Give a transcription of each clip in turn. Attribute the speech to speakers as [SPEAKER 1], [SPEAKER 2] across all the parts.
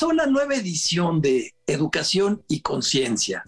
[SPEAKER 1] Bienvenidos a una nueva edición de Educación y Conciencia.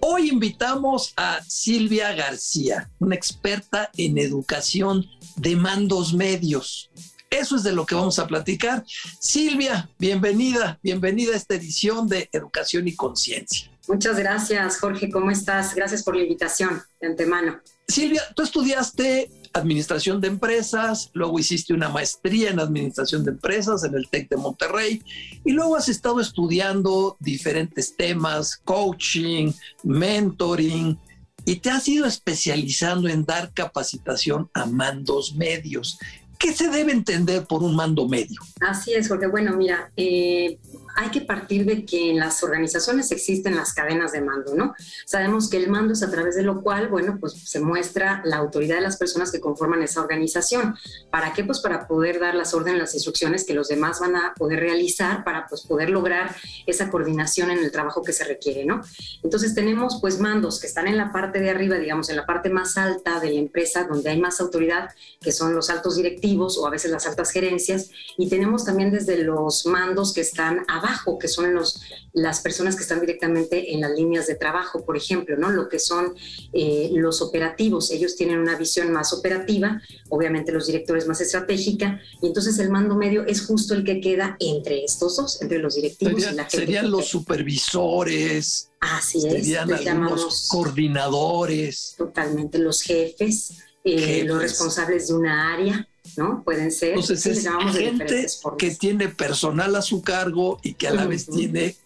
[SPEAKER 1] Hoy invitamos a Silvia García, una experta en educación de mandos medios. Eso es de lo que vamos a platicar. Silvia, bienvenida, bienvenida a esta edición de Educación y Conciencia.
[SPEAKER 2] Muchas gracias, Jorge. ¿Cómo estás? Gracias por la invitación de antemano.
[SPEAKER 1] Silvia, tú estudiaste administración de empresas, luego hiciste una maestría en administración de empresas en el TEC de Monterrey y luego has estado estudiando diferentes temas, coaching, mentoring, y te has ido especializando en dar capacitación a mandos medios. ¿Qué se debe entender por un mando medio?
[SPEAKER 2] Así es, porque bueno, mira, eh, hay que partir de que en las organizaciones existen las cadenas de mando, ¿no? Sabemos que el mando es a través de lo cual, bueno, pues se muestra la autoridad de las personas que conforman esa organización. ¿Para qué? Pues para poder dar las órdenes, las instrucciones que los demás van a poder realizar para pues poder lograr esa coordinación en el trabajo que se requiere, ¿no? Entonces tenemos pues mandos que están en la parte de arriba, digamos, en la parte más alta de la empresa, donde hay más autoridad, que son los altos directivos o a veces las altas gerencias, y tenemos también desde los mandos que están abajo que son los, las personas que están directamente en las líneas de trabajo, por ejemplo, ¿no? Lo que son eh, los operativos. Ellos tienen una visión más operativa, obviamente los directores más estratégica, y entonces el mando medio es justo el que queda entre estos dos, entre los directivos
[SPEAKER 1] y
[SPEAKER 2] la
[SPEAKER 1] gente. Serían los supervisores.
[SPEAKER 2] Así es.
[SPEAKER 1] Serían algunos coordinadores.
[SPEAKER 2] Totalmente, los jefes, eh, los responsables de una área. ¿No? Pueden ser.
[SPEAKER 1] Entonces es gente que tiene personal a su cargo y que a la vez tiene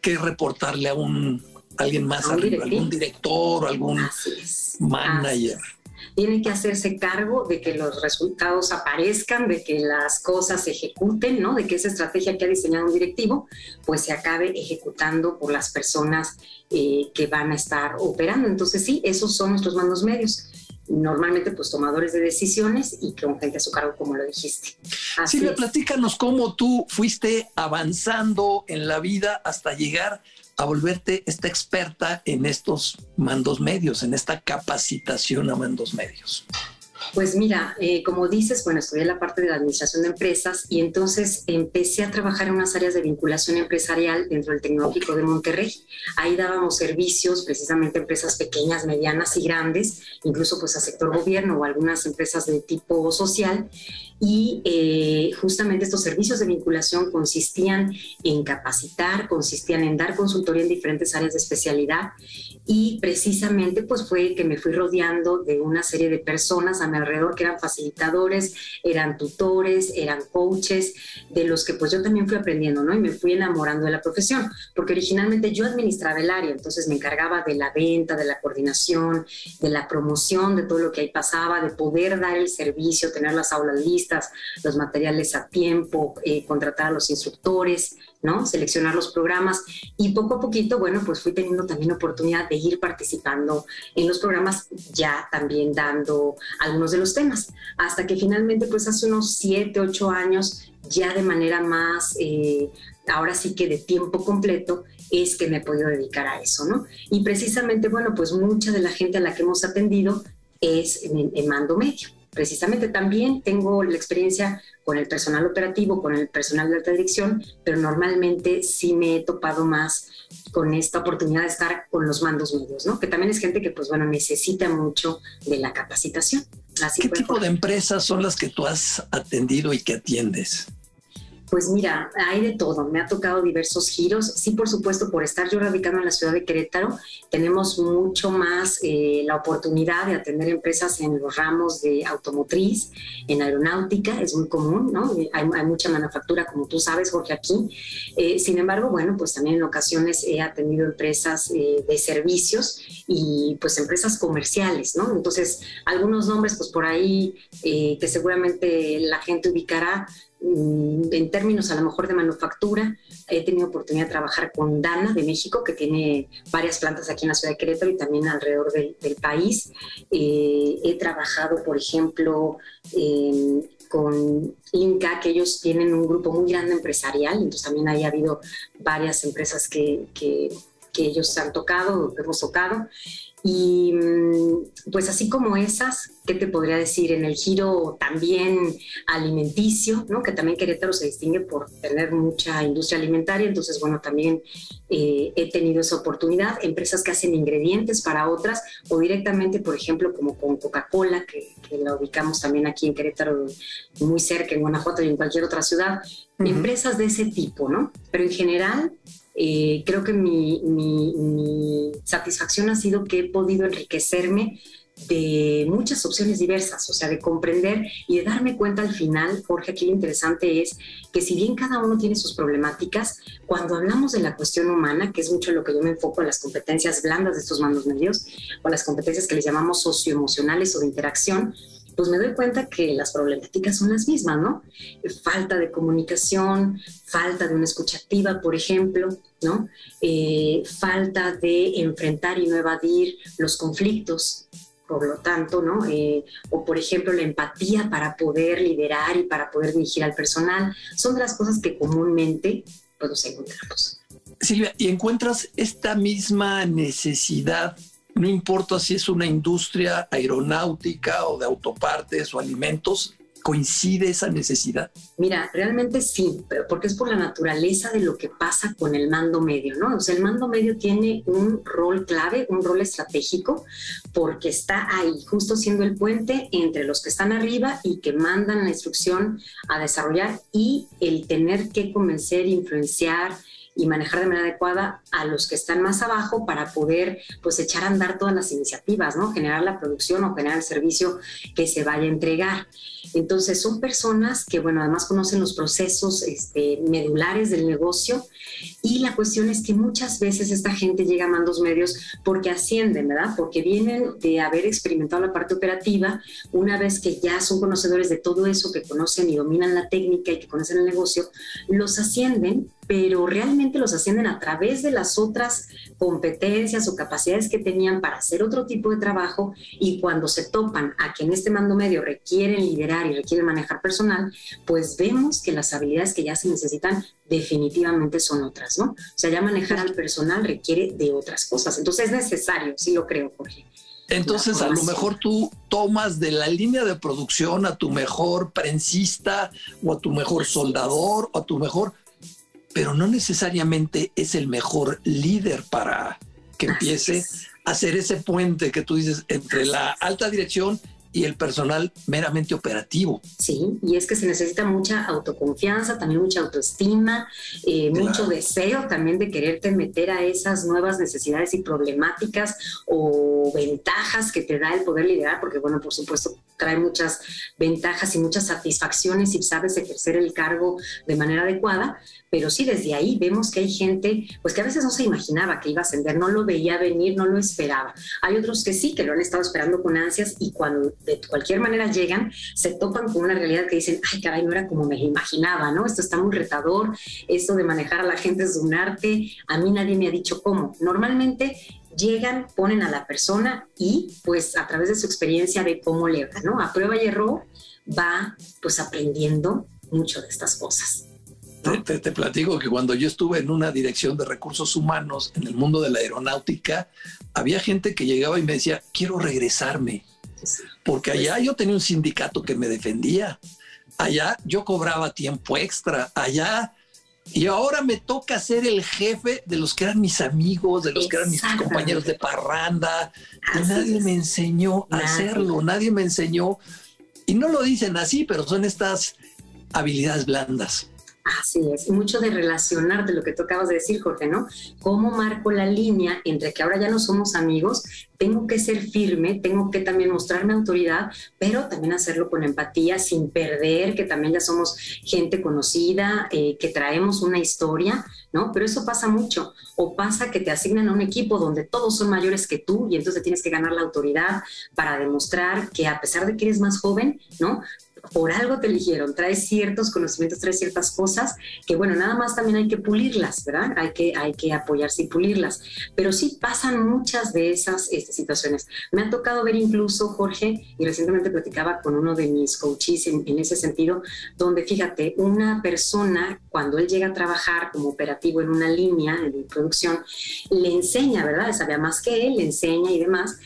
[SPEAKER 1] que reportarle a un alguien más arriba, algún director o algún manager.
[SPEAKER 2] Tiene que hacerse cargo de que los resultados aparezcan, de que las cosas se ejecuten, ¿no? De que esa estrategia que ha diseñado un directivo, pues se acabe ejecutando por las personas eh, que van a estar operando. Entonces sí, esos son nuestros mandos medios normalmente pues tomadores de decisiones y con gente a su cargo, como lo dijiste.
[SPEAKER 1] Así Silvia, platícanos cómo tú fuiste avanzando en la vida hasta llegar a volverte esta experta en estos mandos medios, en esta capacitación a mandos medios.
[SPEAKER 2] Pues mira, eh, como dices, bueno, estudié la parte de la administración de empresas y entonces empecé a trabajar en unas áreas de vinculación empresarial dentro del Tecnológico de Monterrey. Ahí dábamos servicios precisamente a empresas pequeñas, medianas y grandes, incluso pues a sector gobierno o algunas empresas de tipo social. Y eh, justamente estos servicios de vinculación consistían en capacitar, consistían en dar consultoría en diferentes áreas de especialidad y precisamente pues fue que me fui rodeando de una serie de personas a mi alrededor que eran facilitadores, eran tutores, eran coaches, de los que pues yo también fui aprendiendo, ¿no? Y me fui enamorando de la profesión, porque originalmente yo administraba el área, entonces me encargaba de la venta, de la coordinación, de la promoción, de todo lo que ahí pasaba, de poder dar el servicio, tener las aulas listas, los materiales a tiempo, eh, contratar a los instructores, ¿no? Seleccionar los programas y poco a poquito, bueno, pues fui teniendo también oportunidad de ir participando en los programas, ya también dando algunos de los temas, hasta que finalmente, pues hace unos siete, ocho años, ya de manera más, eh, ahora sí que de tiempo completo, es que me he podido dedicar a eso, ¿no? Y precisamente, bueno, pues mucha de la gente a la que hemos atendido es en mando medio precisamente también tengo la experiencia con el personal operativo, con el personal de alta dirección, pero normalmente sí me he topado más con esta oportunidad de estar con los mandos medios, ¿no? Que también es gente que, pues bueno, necesita mucho de la capacitación.
[SPEAKER 1] ¿Qué tipo de empresas son las que tú has atendido y que atiendes?
[SPEAKER 2] Pues mira, hay de todo, me ha tocado diversos giros. Sí, por supuesto, por estar yo radicando en la ciudad de Querétaro, tenemos mucho más eh, la oportunidad de atender empresas en los ramos de automotriz, en aeronáutica, es muy común, ¿no? Hay, mucha manufactura, como tú sabes, Jorge, aquí. Eh, sin embargo, bueno, pues también en ocasiones he atendido empresas eh, de servicios y pues empresas comerciales, ¿no? Entonces, algunos nombres, pues por ahí que seguramente la gente ubicará, en términos a lo mejor de manufactura, he tenido oportunidad de trabajar con Dana de México, que tiene varias plantas aquí en la ciudad de Querétaro y también alrededor del, país. Eh, he trabajado, por ejemplo, con Inca, que ellos tienen un grupo muy grande empresarial, entonces también ahí ha habido varias empresas que, que ellos han tocado, hemos tocado. Y mm, pues así como esas, ¿qué te podría decir? En el giro también alimenticio, ¿no? que también Querétaro se distingue por tener mucha industria alimentaria, entonces bueno, también eh, he tenido esa oportunidad, empresas que hacen ingredientes para otras o directamente, por ejemplo, como con Coca-Cola, que, la ubicamos también aquí en Querétaro, muy cerca, en Guanajuato y en cualquier otra ciudad, empresas de ese tipo, ¿no? Pero en general eh, creo que mi, satisfacción ha sido que he podido enriquecerme de muchas opciones diversas, o sea, de comprender y de darme cuenta al final, Jorge, aquí lo interesante es que si bien cada uno tiene sus problemáticas, cuando hablamos de la cuestión humana, que es mucho lo que yo me enfoco en las competencias blandas de estos mandos medios, o las competencias que les llamamos socioemocionales o de interacción, pues me doy cuenta que las problemáticas son las mismas, ¿no? Falta de comunicación, falta de una escucha activa, por ejemplo, ¿no? Eh, falta de enfrentar y no evadir los conflictos, por lo tanto, ¿no? Eh, o por ejemplo, la empatía para poder liderar y para poder dirigir al personal, son de las cosas que comúnmente pues, nos encontramos.
[SPEAKER 1] Silvia, ¿y encuentras esta misma necesidad no importa si es una industria aeronáutica o de autopartes o alimentos, ¿coincide esa necesidad?
[SPEAKER 2] Mira, realmente sí, porque es por la naturaleza de lo que pasa con el mando medio, ¿no? O sea, el mando medio tiene un rol clave, un rol estratégico, porque está ahí, justo siendo el puente entre los que están arriba y que mandan la instrucción a desarrollar y el tener que convencer, influenciar, y manejar de manera adecuada a los que están más abajo para poder pues echar a andar todas las iniciativas, ¿no? Generar la producción o generar el servicio que se vaya a entregar. Entonces son personas que, bueno, además conocen los procesos este, medulares del negocio y la cuestión es que muchas veces esta gente llega a mandos medios porque ascienden, ¿verdad? Porque vienen de haber experimentado la parte operativa, una vez que ya son conocedores de todo eso, que conocen y dominan la técnica y que conocen el negocio, los ascienden pero realmente los ascienden a través de las otras competencias o capacidades que tenían para hacer otro tipo de trabajo y cuando se topan a que en este mando medio requieren liderar y requieren manejar personal, pues vemos que las habilidades que ya se necesitan definitivamente son otras, ¿no? O sea, ya manejar al personal requiere de otras cosas. Entonces es necesario, sí lo creo, Jorge.
[SPEAKER 1] Entonces, a lo mejor tú tomas de la línea de producción a tu mejor prensista o a tu mejor soldador o a tu mejor pero no necesariamente es el mejor líder para que empiece a hacer ese puente que tú dices entre la alta dirección y el personal meramente operativo.
[SPEAKER 2] Sí, y es que se necesita mucha autoconfianza, también mucha autoestima, eh, mucho deseo también de quererte meter a esas nuevas necesidades y problemáticas o ventajas que te da el poder liderar, porque bueno, por supuesto trae muchas ventajas y muchas satisfacciones si sabes ejercer el cargo de manera adecuada, pero sí desde ahí vemos que hay gente pues que a veces no se imaginaba que iba a ascender, no lo veía venir, no lo esperaba. Hay otros que sí, que lo han estado esperando con ansias y cuando de cualquier manera llegan, se topan con una realidad que dicen, ay caray, no era como me imaginaba, ¿no? Esto está muy retador, esto de manejar a la gente es un arte, a mí nadie me ha dicho cómo. Normalmente llegan, ponen a la persona y pues a través de su experiencia ve cómo le va, ¿no? A prueba y error va pues aprendiendo mucho de estas cosas.
[SPEAKER 1] Te, te, platico que cuando yo estuve en una dirección de recursos humanos en el mundo de la aeronáutica, había gente que llegaba y me decía, quiero regresarme, porque allá yo tenía un sindicato que me defendía, allá yo cobraba tiempo extra, allá y ahora me toca ser el jefe de los que eran mis amigos, de los que eran mis compañeros de parranda. Y nadie me enseñó a hacerlo, nadie me enseñó. Y no lo dicen así, pero son estas habilidades blandas.
[SPEAKER 2] Así es, y mucho de relacionar de lo que tú acabas de decir, Jorge, ¿no? ¿Cómo marco la línea entre que ahora ya no somos amigos? Tengo que ser firme, tengo que también mostrarme autoridad, pero también hacerlo con empatía, sin perder que también ya somos gente conocida, eh, que traemos una historia, ¿no? Pero eso pasa mucho. O pasa que te asignan a un equipo donde todos son mayores que tú y entonces tienes que ganar la autoridad para demostrar que a pesar de que eres más joven, ¿no? por algo te eligieron, traes ciertos conocimientos, traes ciertas cosas que, bueno, nada más también hay que pulirlas, ¿verdad? Hay que, hay que apoyarse y pulirlas. Pero sí pasan muchas de esas este, situaciones. Me ha tocado ver incluso, Jorge, y recientemente platicaba con uno de mis coaches en, en ese sentido, donde fíjate, una persona cuando él llega a trabajar como operativo en una línea de producción, le enseña, ¿verdad? Sabía más que él, le enseña y demás.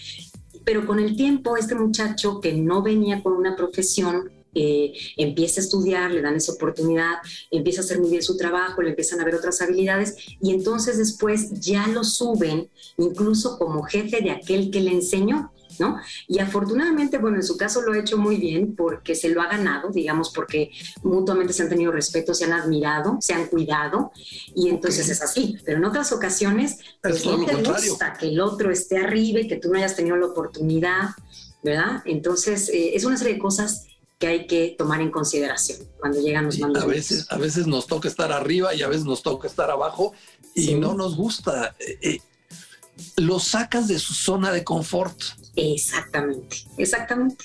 [SPEAKER 2] Pero con el tiempo, este muchacho que no venía con una profesión, eh, empieza a estudiar, le dan esa oportunidad, empieza a hacer muy bien su trabajo, le empiezan a ver otras habilidades y entonces después ya lo suben incluso como jefe de aquel que le enseñó. ¿No? Y afortunadamente, bueno, en su caso lo ha hecho muy bien porque se lo ha ganado, digamos, porque mutuamente se han tenido respeto, se han admirado, se han cuidado y entonces es así. Pero en otras ocasiones, pues no te gusta que el otro esté arriba y que tú no hayas tenido la oportunidad, ¿verdad? Entonces, eh, es una serie de cosas que hay que tomar en consideración cuando llegan los mandos.
[SPEAKER 1] a veces, a veces nos toca estar arriba y a veces nos toca estar abajo y no nos gusta. Eh, eh, lo sacas de su zona de confort.
[SPEAKER 2] Exactamente, exactamente.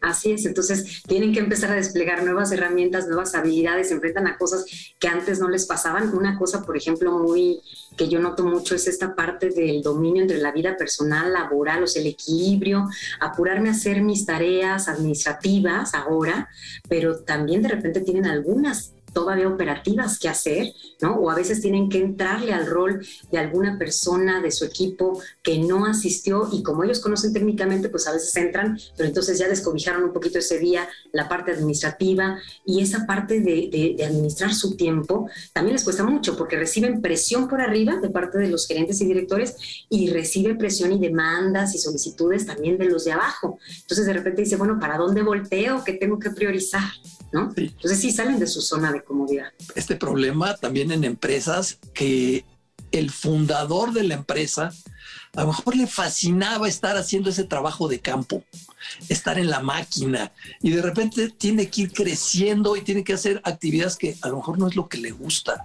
[SPEAKER 2] Así es, entonces tienen que empezar a desplegar nuevas herramientas, nuevas habilidades, se enfrentan a cosas que antes no les pasaban. Una cosa, por ejemplo, muy que yo noto mucho es esta parte del dominio entre la vida personal, laboral, o sea, el equilibrio, apurarme a hacer mis tareas administrativas ahora, pero también de repente tienen algunas todavía operativas que hacer, ¿no? O a veces tienen que entrarle al rol de alguna persona de su equipo que no asistió y como ellos conocen técnicamente, pues a veces entran, pero entonces ya descobijaron un poquito ese día la parte administrativa y esa parte de, de administrar su tiempo también les cuesta mucho porque reciben presión por arriba de parte de los gerentes y directores y reciben presión y demandas y solicitudes también de los de abajo. Entonces de repente dice, bueno, ¿para dónde volteo? ¿Qué tengo que priorizar? ¿No? Entonces sí salen de su zona de comodidad.
[SPEAKER 1] Este problema también en empresas que el fundador de la empresa a lo mejor le fascinaba estar haciendo ese trabajo de campo, estar en la máquina y de repente tiene que ir creciendo y tiene que hacer actividades que a lo mejor no es lo que le gusta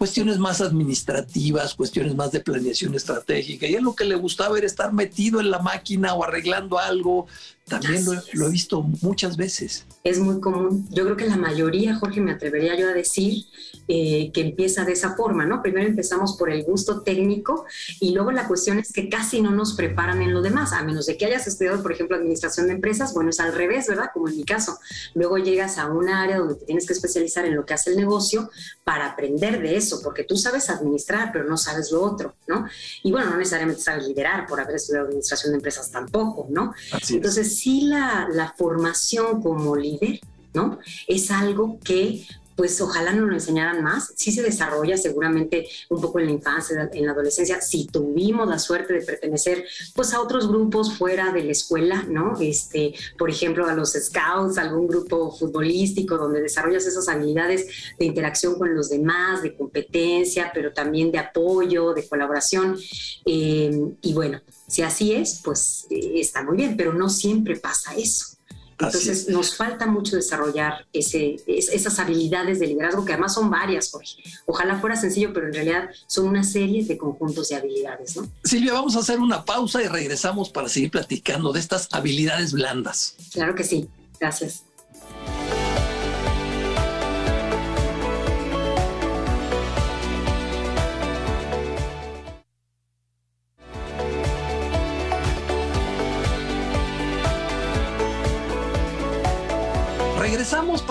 [SPEAKER 1] cuestiones más administrativas, cuestiones más de planeación estratégica. Y es lo que le gustaba era estar metido en la máquina o arreglando algo. También lo, he visto muchas veces.
[SPEAKER 2] Es muy común. Yo creo que la mayoría, Jorge, me atrevería yo a decir eh, que empieza de esa forma, ¿no? Primero empezamos por el gusto técnico y luego la cuestión es que casi no nos preparan en lo demás, a menos de que hayas estudiado, por ejemplo, administración de empresas, bueno, es al revés, ¿verdad? Como en mi caso. Luego llegas a un área donde te tienes que especializar en lo que hace el negocio para aprender de eso porque tú sabes administrar, pero no sabes lo otro, ¿no? Y bueno, no necesariamente sabes liderar por haber estudiado administración de empresas tampoco, ¿no? Entonces, sí la, la formación como líder, ¿no? Es algo que pues ojalá nos lo enseñaran más. Sí se desarrolla seguramente un poco en la infancia, en la adolescencia, si tuvimos la suerte de pertenecer pues a otros grupos fuera de la escuela, ¿no? Este, por ejemplo, a los scouts, algún grupo futbolístico donde desarrollas esas habilidades de interacción con los demás, de competencia, pero también de apoyo, de colaboración. Eh, y bueno, si así es, pues eh, está muy bien, pero no siempre pasa eso. Entonces nos falta mucho desarrollar ese, esas habilidades de liderazgo, que además son varias, Jorge. Ojalá fuera sencillo, pero en realidad son una serie de conjuntos de habilidades. ¿no?
[SPEAKER 1] Silvia, vamos a hacer una pausa y regresamos para seguir platicando de estas habilidades blandas.
[SPEAKER 2] Claro que sí. Gracias.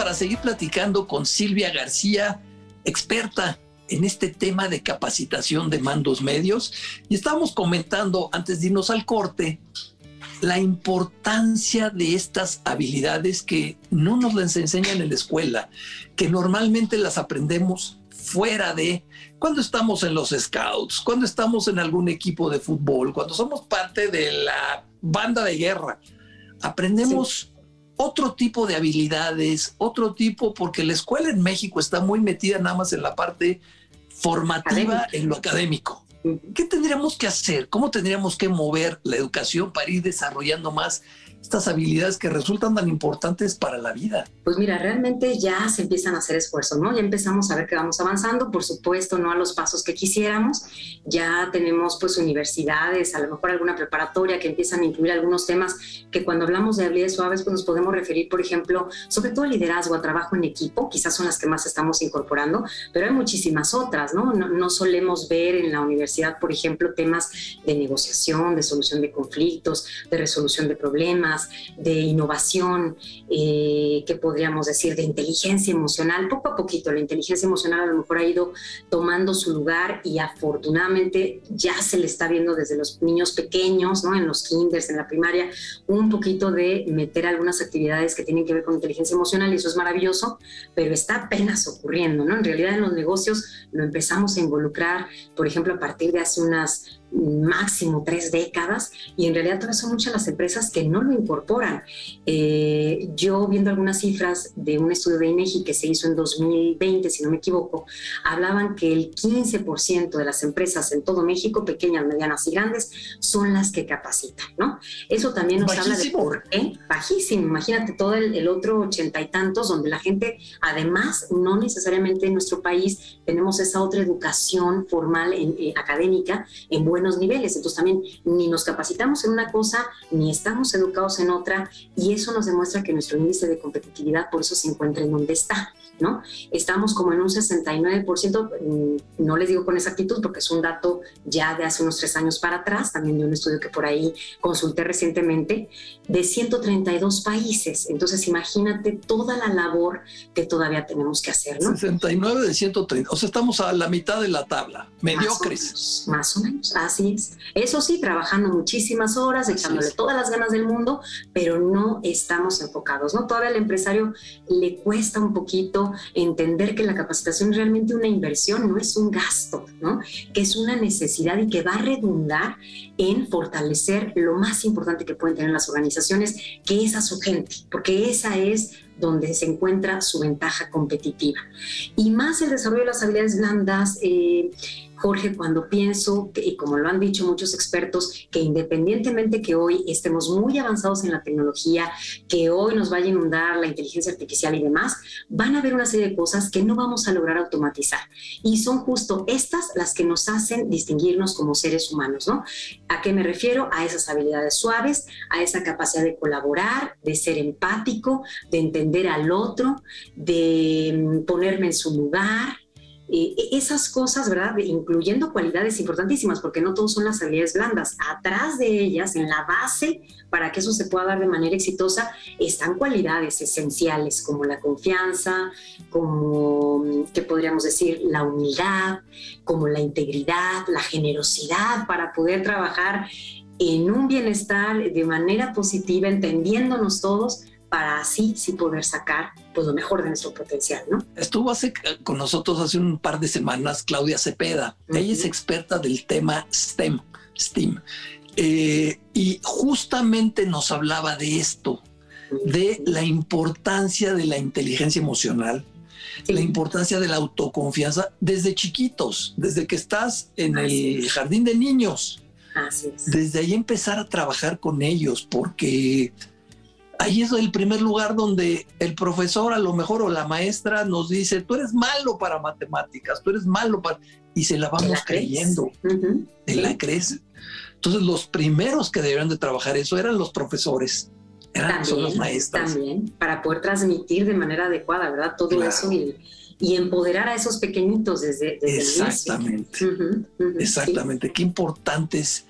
[SPEAKER 1] Para seguir platicando con Silvia García, experta en este tema de capacitación de mandos medios. Y estábamos comentando antes de irnos al corte la importancia de estas habilidades que no nos las enseñan en la escuela, que normalmente las aprendemos fuera de cuando estamos en los scouts, cuando estamos en algún equipo de fútbol, cuando somos parte de la banda de guerra. Aprendemos otro tipo de habilidades, otro tipo, porque la escuela en México está muy metida nada más en la parte formativa, en lo académico. ¿Qué tendríamos que hacer? ¿Cómo tendríamos que mover la educación para ir desarrollando más estas habilidades que resultan tan importantes para la vida?
[SPEAKER 2] Pues mira, realmente ya se empiezan a hacer esfuerzos, ¿no? Ya empezamos a ver que vamos avanzando, por supuesto, no a los pasos que quisiéramos. Ya tenemos pues universidades, a lo mejor alguna preparatoria que empiezan a incluir algunos temas que cuando hablamos de habilidades suaves pues nos podemos referir, por ejemplo, sobre todo a liderazgo, a trabajo en equipo, quizás son las que más estamos incorporando, pero hay muchísimas otras, ¿no? No, no solemos ver en la universidad, por ejemplo, temas de negociación, de solución de conflictos, de resolución de problemas, de innovación, eh, ¿qué podríamos decir? De inteligencia emocional. Poco a poquito la inteligencia emocional a lo mejor ha ido tomando su lugar y afortunadamente ya se le está viendo desde los niños pequeños, ¿no? En los kinders, en la primaria, un poquito de meter algunas actividades que tienen que ver con inteligencia emocional y eso es maravilloso, pero está apenas ocurriendo, ¿no? En realidad en los negocios lo empezamos a involucrar, por ejemplo, a partir de hace unas máximo tres décadas y en realidad todavía son muchas las empresas que no lo incorporan. Eh, yo viendo algunas cifras de un estudio de INEGI que se hizo en 2020, si no me equivoco, hablaban que el 15% de las empresas en todo México, pequeñas, medianas y grandes, son las que capacitan, ¿no? Eso también nos habla de por qué, bajísimo, imagínate todo el, otro ochenta y tantos, donde la gente, además, no necesariamente en nuestro país tenemos esa otra educación formal, en, eh, académica, en buen buenos niveles. Entonces también ni nos capacitamos en una cosa, ni estamos educados en otra, y eso nos demuestra que nuestro índice de competitividad por eso se encuentra en donde está. ¿No? Estamos como en un 69%, mm, no les digo con exactitud porque es un dato ya de hace unos tres años para atrás, también de un estudio que por ahí consulté recientemente, de 132 países. Entonces imagínate toda la labor que todavía tenemos que hacer, ¿no?
[SPEAKER 1] 69 de 130, o sea, estamos a la mitad de la tabla, mediocres.
[SPEAKER 2] Más o menos, así es. Eso sí, trabajando muchísimas horas, echándole todas las ganas del mundo, pero no estamos enfocados, ¿no? Todavía al empresario le cuesta un poquito entender que la capacitación es realmente una inversión, no es un gasto, ¿no? que es una necesidad y que va a redundar en fortalecer lo más importante que pueden tener las organizaciones, que es a su gente, porque esa es donde se encuentra su ventaja competitiva. Y más el desarrollo de las habilidades blandas, eh, Jorge, cuando pienso, y como lo han dicho muchos expertos, que independientemente que hoy estemos muy avanzados en la tecnología, que hoy nos vaya a inundar la inteligencia artificial y demás, van a haber una serie de cosas que no vamos a lograr automatizar. Y son justo estas las que nos hacen distinguirnos como seres humanos, ¿no? ¿A qué me refiero? A esas habilidades suaves, a esa capacidad de colaborar, de ser empático, de entender al otro, de mm, ponerme en su lugar, eh, esas cosas, ¿verdad? Incluyendo cualidades importantísimas, porque no todos son las habilidades blandas. Atrás de ellas, en la base, para que eso se pueda dar de manera exitosa, están cualidades esenciales como la confianza, como, ¿qué podríamos decir? La humildad, como la integridad, la generosidad para poder trabajar en un bienestar de manera positiva, entendiéndonos todos, para así sí poder sacar pues, lo mejor de nuestro potencial, ¿no?
[SPEAKER 1] Estuvo hace, con nosotros hace un par de semanas Claudia Cepeda. Ella es experta del tema STEM, STEAM. Eh, y justamente nos hablaba de esto, de la importancia de la inteligencia emocional, la importancia de la autoconfianza desde chiquitos, desde que estás en el jardín de niños.
[SPEAKER 2] Así es.
[SPEAKER 1] Desde ahí empezar a trabajar con ellos, porque ahí es el primer lugar donde el profesor a lo mejor o la maestra nos dice, tú eres malo para matemáticas, tú eres malo para... Y se la vamos creyendo, te la crees. Entonces los primeros que debieron de trabajar eso eran los profesores, eran los maestros.
[SPEAKER 2] También, para poder transmitir de manera adecuada, ¿verdad? Todo eso y, empoderar a esos pequeñitos desde, desde
[SPEAKER 1] Exactamente, exactamente. Qué importante es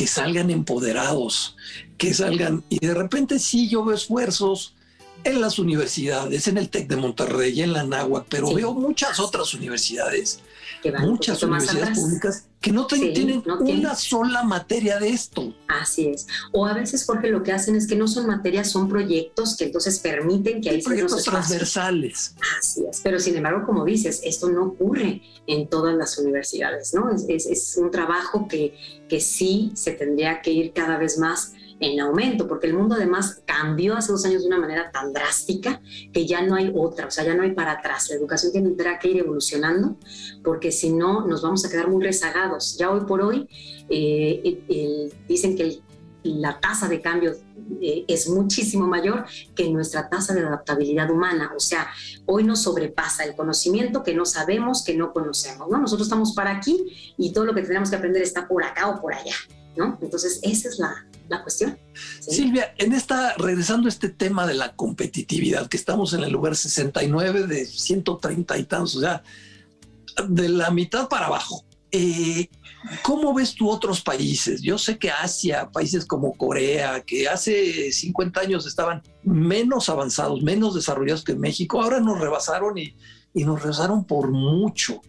[SPEAKER 1] que salgan empoderados, que salgan, y de repente sí yo veo esfuerzos en las universidades, en el TEC de Monterrey, en la NAHUAC, pero veo muchas otras universidades, muchas universidades públicas que no, tienen una sola materia de esto.
[SPEAKER 2] Así es. O a veces, Jorge, lo que hacen es que no son materias, son proyectos que entonces permiten que
[SPEAKER 1] hay proyectos transversales.
[SPEAKER 2] Así es. Pero sin embargo, como dices, esto no ocurre en todas las universidades, ¿no? Es, es un trabajo que, que sí se tendría que ir cada vez más en aumento, porque el mundo además cambió hace dos años de una manera tan drástica que ya no hay otra, o sea, ya no hay para atrás. La educación tendrá que ir evolucionando, porque si no, nos vamos a quedar muy rezagados. Ya hoy por hoy eh, dicen que la tasa de cambio eh, es muchísimo mayor que nuestra tasa de adaptabilidad humana. O sea, hoy nos sobrepasa el conocimiento que no sabemos, que no conocemos. ¿no? Nosotros estamos para aquí y todo lo que tenemos que aprender está por acá o por allá. ¿no? Entonces, esa es la, la cuestión.
[SPEAKER 1] Silvia, en esta, regresando a este tema de la competitividad, que estamos en el lugar 69 de 130 y tantos, o sea, de la mitad para abajo. Eh, ¿Cómo ves tú otros países? Yo sé que Asia, países como Corea, que hace 50 años estaban menos avanzados, menos desarrollados que México, ahora nos rebasaron y, nos rebasaron por mucho.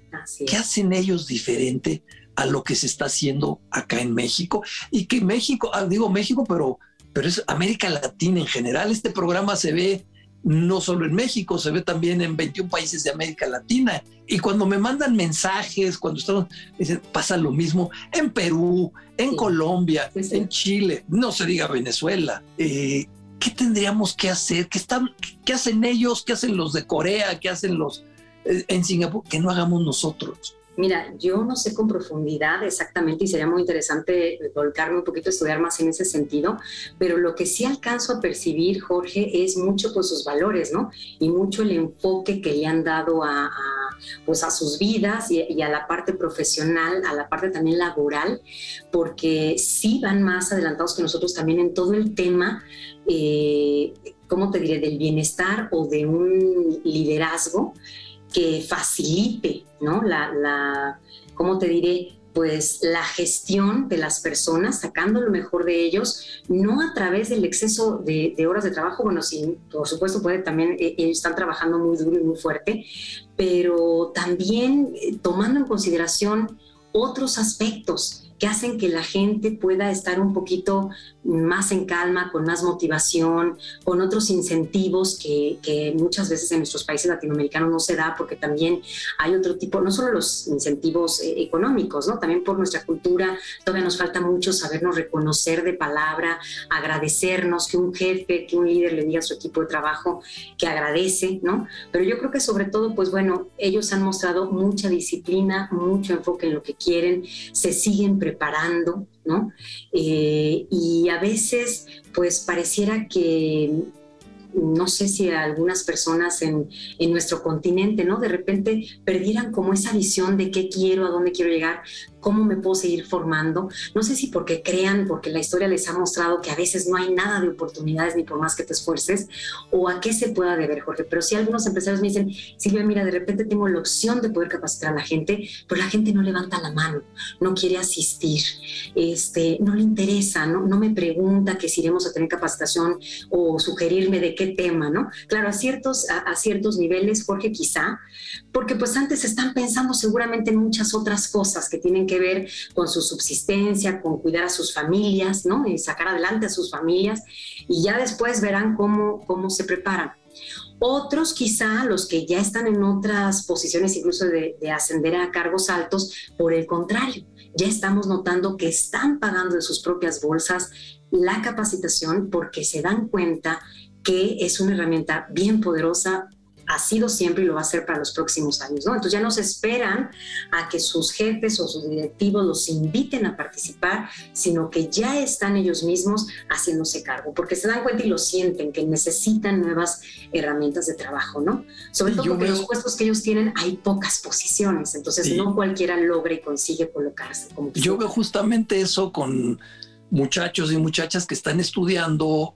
[SPEAKER 1] ¿Qué hacen ellos diferente a lo que se está haciendo acá en México? Y que México, ah, digo México, pero, pero es América Latina en general. Este programa se ve no solo en México, se ve también en 21 países de América Latina. Y cuando me mandan mensajes, cuando estamos, dicen, pasa lo mismo en Perú, en Colombia, en Chile, no se diga Venezuela. Eh, ¿Qué tendríamos que hacer? ¿Qué, están, ¿Qué hacen ellos? ¿Qué hacen los de Corea? ¿Qué hacen los eh, en Singapur? Que no hagamos nosotros.
[SPEAKER 2] Mira, yo no sé con profundidad exactamente y sería muy interesante volcarme un poquito a estudiar más en ese sentido, pero lo que sí alcanzo a percibir, Jorge, es mucho por sus valores, ¿no? Y mucho el enfoque que le han dado a, pues a sus vidas y, a la parte profesional, a la parte también laboral, porque sí van más adelantados que nosotros también en todo el tema. Eh, ¿Cómo te diré? Del bienestar o de un liderazgo que facilite, ¿no? La, la, ¿cómo te diré? Pues la gestión de las personas, sacando lo mejor de ellos, no a través del exceso de, horas de trabajo, bueno, sí, por supuesto puede también, eh, ellos están trabajando muy duro y muy fuerte, pero también eh, tomando en consideración otros aspectos que hacen que la gente pueda estar un poquito más en calma, con más motivación, con otros incentivos que, muchas veces en nuestros países latinoamericanos no se da porque también hay otro tipo, no solo los incentivos eh, económicos, ¿no? también por nuestra cultura todavía nos falta mucho sabernos reconocer de palabra, agradecernos, que un jefe, que un líder le diga a su equipo de trabajo que agradece, ¿no? Pero yo creo que sobre todo, pues bueno, ellos han mostrado mucha disciplina, mucho enfoque en lo que quieren, se siguen preparando, Eh, y a veces, pues pareciera que no sé si algunas personas en, en, nuestro continente, ¿no? De repente perdieran como esa visión de qué quiero, a dónde quiero llegar, cómo me puedo seguir formando. No sé si porque crean, porque la historia les ha mostrado que a veces no hay nada de oportunidades ni por más que te esfuerces, o a qué se pueda deber, Jorge. Pero si algunos empresarios me dicen, Silvia, mira, de repente tengo la opción de poder capacitar a la gente, pero la gente no levanta la mano, no quiere asistir, este, no le interesa, no, no me pregunta que si iremos a tener capacitación o sugerirme de qué tema, ¿no? Claro, a ciertos, a, a ciertos niveles, Jorge, quizá, porque pues antes están pensando seguramente en muchas otras cosas que tienen que que ver con su subsistencia, con cuidar a sus familias, ¿no? Y sacar adelante a sus familias y ya después verán cómo, cómo se preparan. Otros quizá, los que ya están en otras posiciones incluso de, de, ascender a cargos altos, por el contrario, ya estamos notando que están pagando de sus propias bolsas la capacitación porque se dan cuenta que es una herramienta bien poderosa ha sido siempre y lo va a ser para los próximos años, ¿no? Entonces ya no se esperan a que sus jefes o sus directivos los inviten a participar, sino que ya están ellos mismos haciéndose cargo, porque se dan cuenta y lo sienten, que necesitan nuevas herramientas de trabajo, ¿no? Sobre todo porque los puestos que ellos tienen hay pocas posiciones, entonces no cualquiera logra y consigue colocarse.
[SPEAKER 1] Como yo veo justamente eso con muchachos y muchachas que están estudiando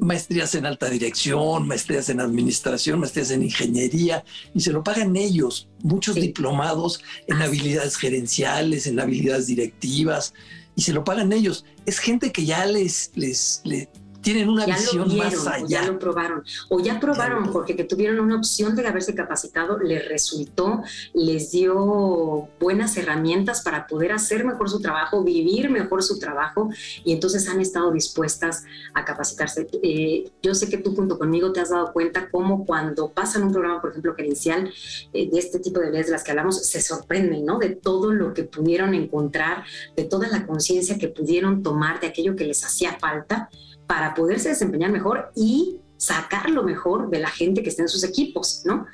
[SPEAKER 1] maestrías en alta dirección, maestrías en administración, maestrías en ingeniería, y se lo pagan ellos, muchos diplomados en habilidades gerenciales, en habilidades directivas, y se lo pagan ellos. Es gente que ya les, les, les tienen una visión más allá.
[SPEAKER 2] ya lo probaron. O ya probaron, porque que tuvieron una opción de haberse capacitado, les resultó, les dio buenas herramientas para poder hacer mejor su trabajo, vivir mejor su trabajo, y entonces han estado dispuestas a capacitarse. Eh, yo sé que tú junto conmigo te has dado cuenta cómo cuando pasan un programa, por ejemplo, gerencial, eh, de este tipo de leyes de las que hablamos, se sorprenden, ¿no? De todo lo que pudieron encontrar, de toda la conciencia que pudieron tomar de aquello que les hacía falta para poderse desempeñar mejor y sacar lo mejor de la gente que está en sus equipos, ¿no?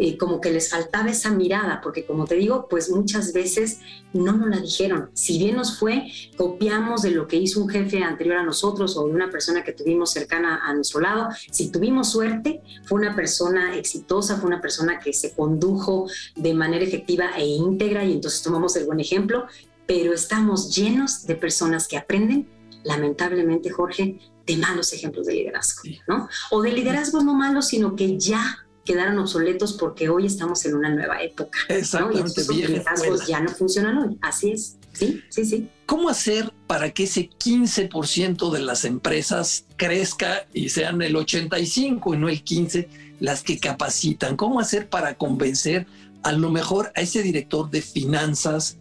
[SPEAKER 2] eh, como que les faltaba esa mirada, porque como te digo, pues muchas veces no nos la dijeron. Si bien nos fue, copiamos de lo que hizo un jefe anterior a nosotros o de una persona que tuvimos cercana a nuestro lado. Si tuvimos suerte, fue una persona exitosa, fue una persona que se condujo de manera efectiva e íntegra y entonces tomamos el buen ejemplo, pero estamos llenos de personas que aprenden, lamentablemente, Jorge, de malos ejemplos de liderazgo, ¿no? O de liderazgo no malos, sino que ya quedaron obsoletos porque hoy estamos en una nueva época.
[SPEAKER 1] Exactamente.
[SPEAKER 2] ¿no? Y liderazgos ya no funcionan hoy. Así es. Sí, sí, sí.
[SPEAKER 1] ¿Cómo hacer para que ese 15% de las empresas crezca y sean el 85 y no el 15 las que capacitan? ¿Cómo hacer para convencer a lo mejor a ese director de finanzas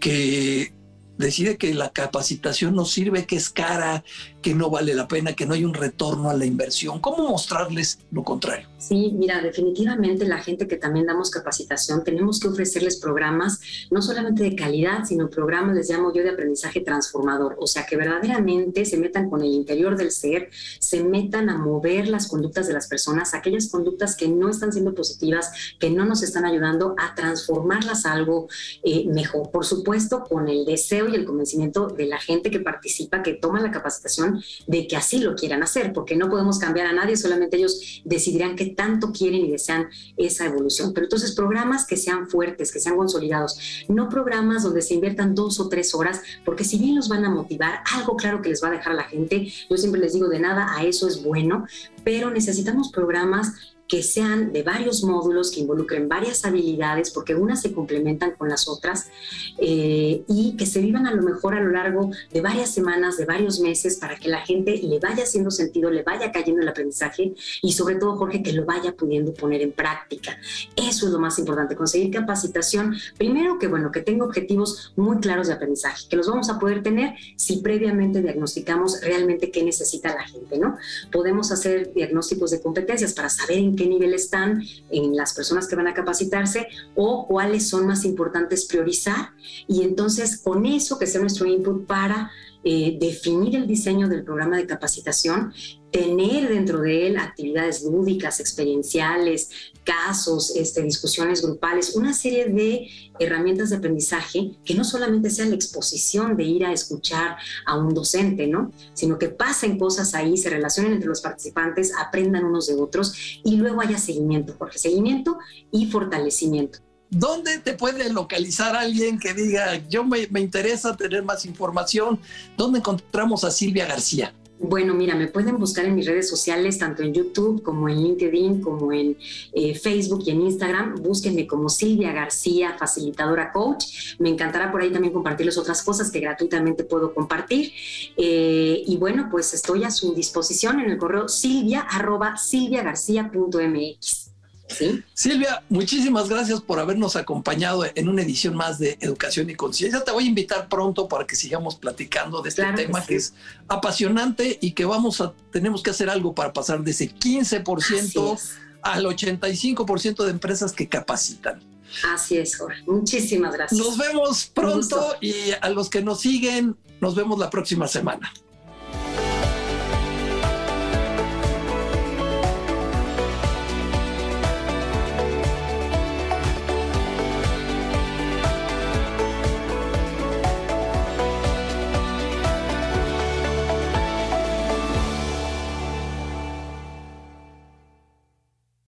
[SPEAKER 1] que decide que la capacitación no sirve, que es cara, que no vale la pena, que no hay un retorno a la inversión. ¿Cómo mostrarles lo contrario?
[SPEAKER 2] Sí, mira, definitivamente la gente que también damos capacitación, tenemos que ofrecerles programas no solamente de calidad, sino programas, les llamo yo, de aprendizaje transformador. O sea, que verdaderamente se metan con el interior del ser, se metan a mover las conductas de las personas, aquellas conductas que no están siendo positivas, que no nos están ayudando a transformarlas a algo eh, mejor. Por supuesto, con el deseo y el convencimiento de la gente que participa, que toma la capacitación, de que así lo quieran hacer, porque no podemos cambiar a nadie, solamente ellos decidirán qué tanto quieren y desean esa evolución. Pero entonces programas que sean fuertes, que sean consolidados, no programas donde se inviertan dos o tres horas, porque si bien los van a motivar, algo claro que les va a dejar a la gente, yo siempre les digo de nada, a eso es bueno, pero necesitamos programas que sean de varios módulos, que involucren varias habilidades, porque unas se complementan con las otras, eh, y que se vivan a lo mejor a lo largo de varias semanas, de varios meses, para que la gente le vaya haciendo sentido, le vaya cayendo el aprendizaje y sobre todo, Jorge, que lo vaya pudiendo poner en práctica. Eso es lo más importante, conseguir capacitación. Primero que, bueno, que tenga objetivos muy claros de aprendizaje, que los vamos a poder tener si previamente diagnosticamos realmente qué necesita la gente, ¿no? Podemos hacer diagnósticos de competencias para saber en qué nivel están en las personas que van a capacitarse o cuáles son más importantes priorizar. Y entonces con eso que sea nuestro input para eh, definir el diseño del programa de capacitación, tener dentro de él actividades lúdicas, experienciales, casos, este, discusiones grupales, una serie de herramientas de aprendizaje que no solamente sea la exposición de ir a escuchar a un docente, ¿no? Sino que pasen cosas ahí, se relacionen entre los participantes, aprendan unos de otros y luego haya seguimiento, porque seguimiento y fortalecimiento.
[SPEAKER 1] ¿Dónde te puede localizar alguien que diga, yo me, interesa tener más información? ¿Dónde encontramos a Silvia García?
[SPEAKER 2] Bueno, mira, me pueden buscar en mis redes sociales, tanto en YouTube como en LinkedIn, como en eh, Facebook y en Instagram. Búsquenme como Silvia García, facilitadora coach. Me encantará por ahí también compartirles otras cosas que gratuitamente puedo compartir. Eh, y bueno, pues estoy a su disposición en el correo silvia.
[SPEAKER 1] Silvia, muchísimas gracias por habernos acompañado en una edición más de Educación y Conciencia. Te voy a invitar pronto para que sigamos platicando de este tema que, es apasionante y que vamos a, tenemos que hacer algo para pasar de ese 15% al 85% de empresas que capacitan.
[SPEAKER 2] Así es, Jorge. Muchísimas gracias.
[SPEAKER 1] Nos vemos pronto y a los que nos siguen, nos vemos la próxima semana.